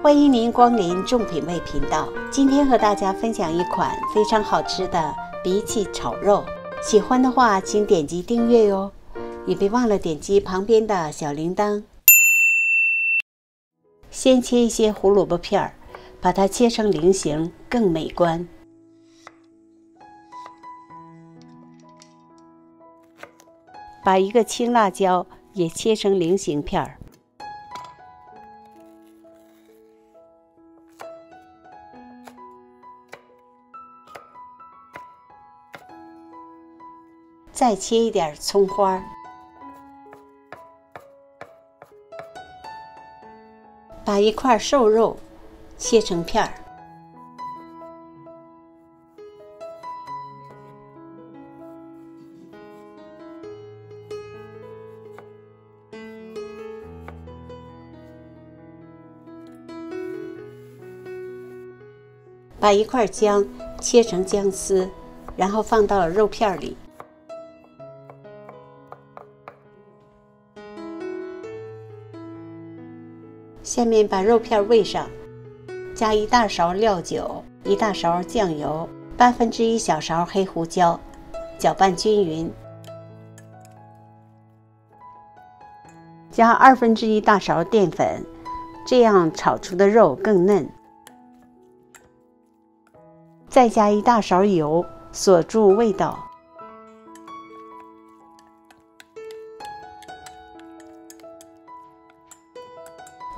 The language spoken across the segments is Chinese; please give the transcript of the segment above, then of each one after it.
欢迎您光临众品味频道。今天和大家分享一款非常好吃的荸荠炒肉，喜欢的话请点击订阅哟，也别忘了点击旁边的小铃铛。先切一些胡萝卜片儿，把它切成菱形，更美观。把一个青辣椒也切成菱形片儿。再切一点葱花，把一块瘦肉切成片儿，把一块姜切成姜丝，然后放到肉片里。下面把肉片煨上，加一大勺料酒，一大勺酱油，八分之一小勺黑胡椒，搅拌均匀。加二分之一大勺淀粉，这样炒出的肉更嫩。再加一大勺油，锁住味道。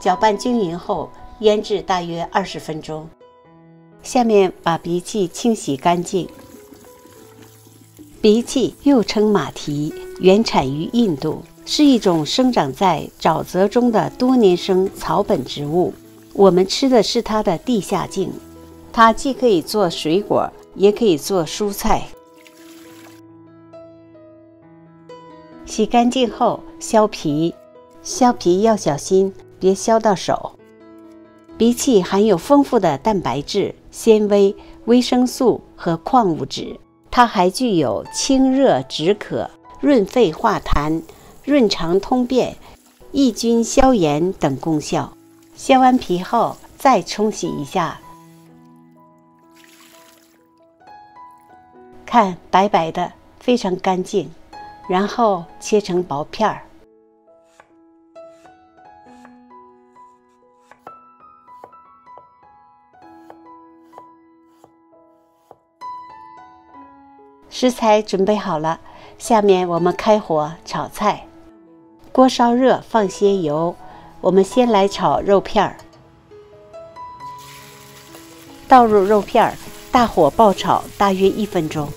搅拌均匀后，腌制大约二十分钟。下面把荸荠清洗干净。荸荠又称马蹄，原产于印度，是一种生长在沼泽中的多年生草本植物。我们吃的是它的地下茎。它既可以做水果，也可以做蔬菜。洗干净后削皮，削皮要小心。别削到手。荸荠含有丰富的蛋白质、纤维、维生素和矿物质，它还具有清热止渴、润肺化痰、润肠通便、抑菌消炎等功效。削完皮后再冲洗一下，看白白的，非常干净。然后切成薄片儿。食材准备好了，下面我们开火炒菜。锅烧热，放些油。我们先来炒肉片儿，倒入肉片儿，大火爆炒大约一分钟。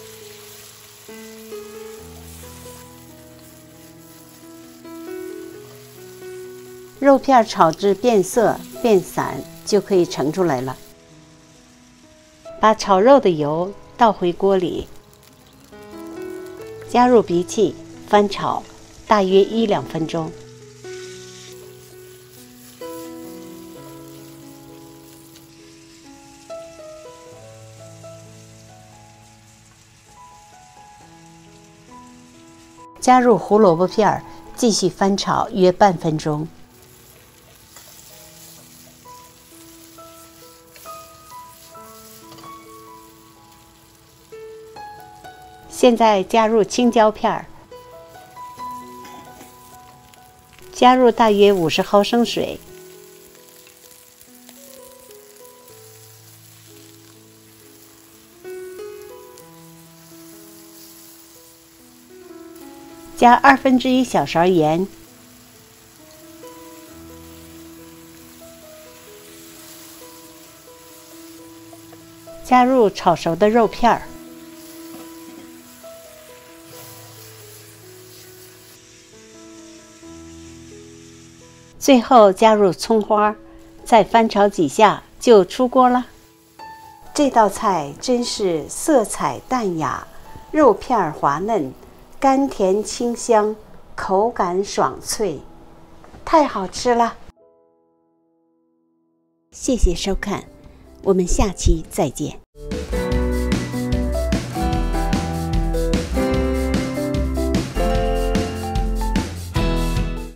肉片儿炒至变色变散，就可以盛出来了。把炒肉的油倒回锅里。加入鼻涕，翻炒大约一两分钟。加入胡萝卜片儿，继续翻炒约半分钟。现在加入青椒片儿，加入大约五十毫升水，加二分之一小勺盐，加入炒熟的肉片儿。最后加入葱花，再翻炒几下就出锅了。这道菜真是色彩淡雅，肉片滑嫩，甘甜清香，口感爽脆，太好吃了！谢谢收看，我们下期再见。